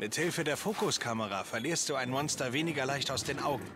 Mithilfe der Fokuskamera verlierst du ein Monster weniger leicht aus den Augen.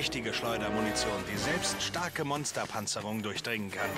Mächtige Schleudermunition, die selbst starke Monsterpanzerung durchdringen kann.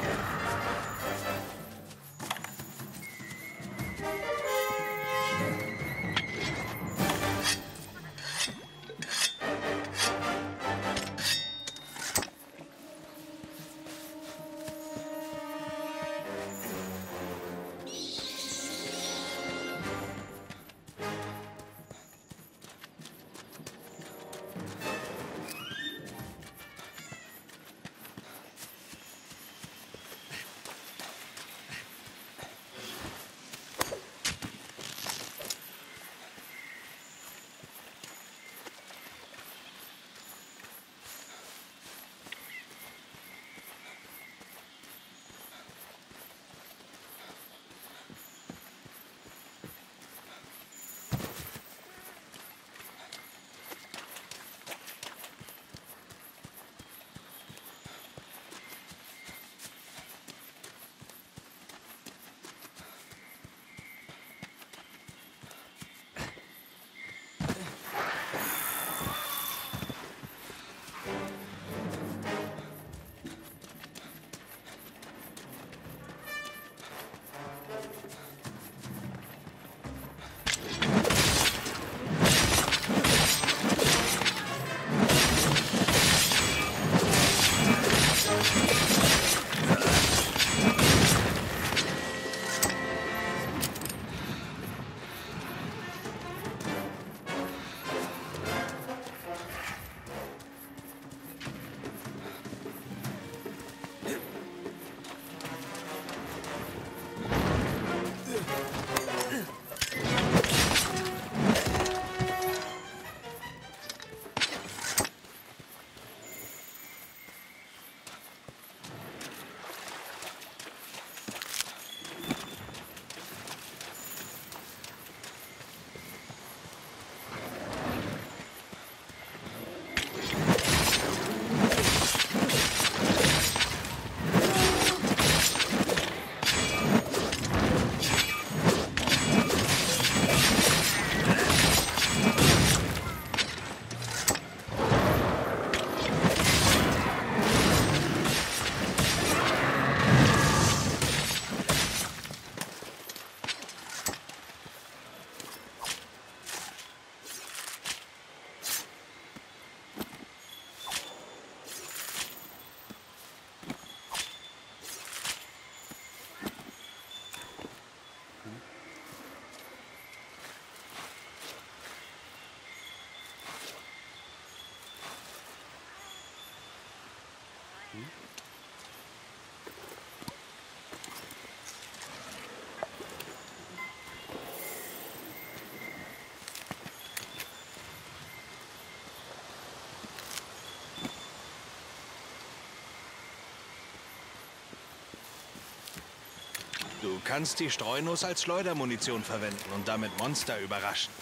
Du kannst die Streunuss als Schleudermunition verwenden und damit Monster überraschen.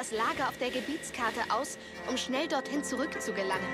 Das Lager auf der Gebietskarte aus, um schnell dorthin zurückzugelangen.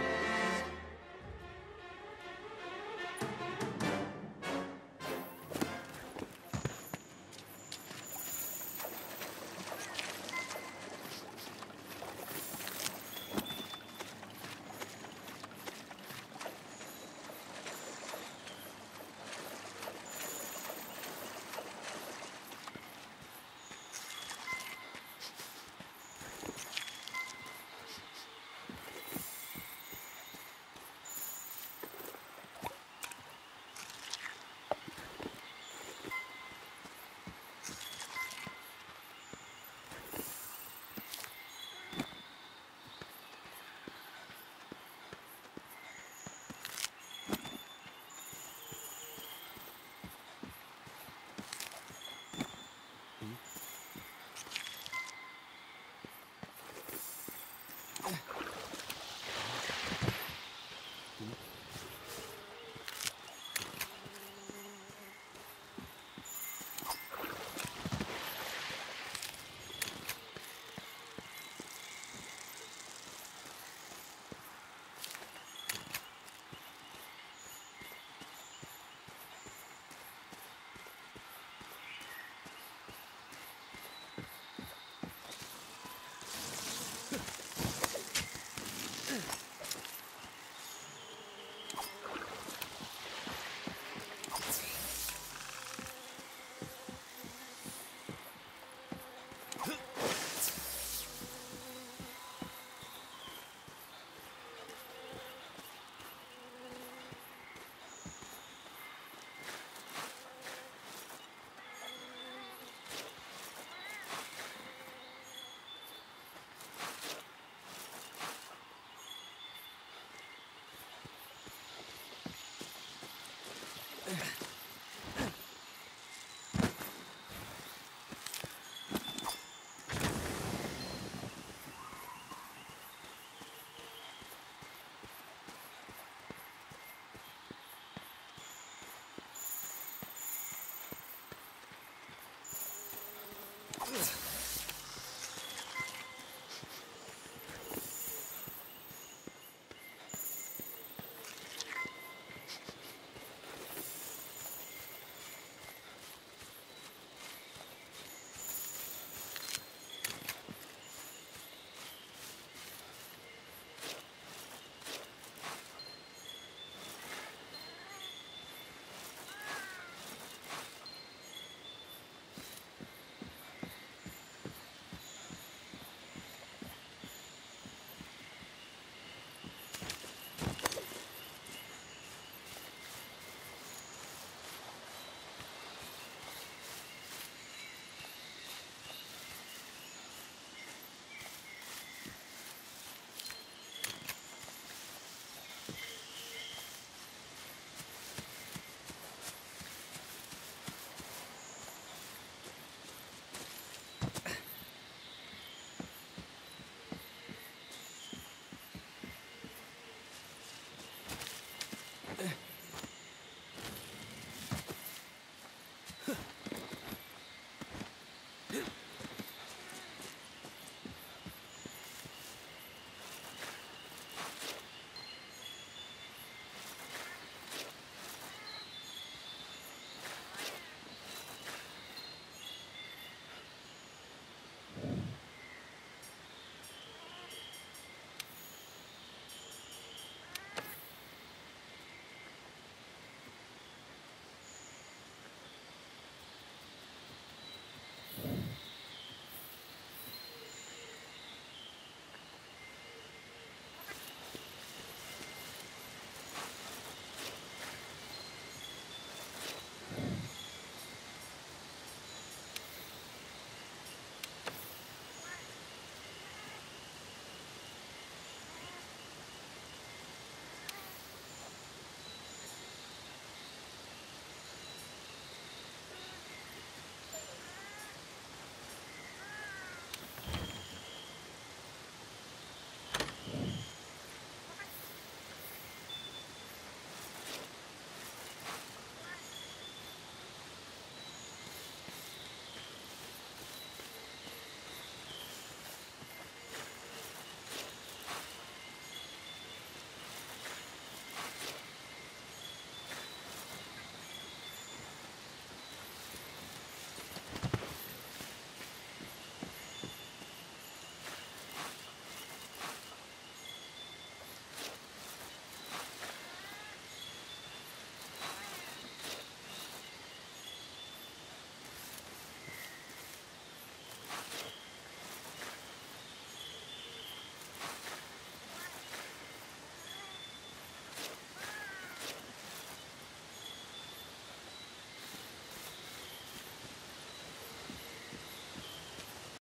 Yeah.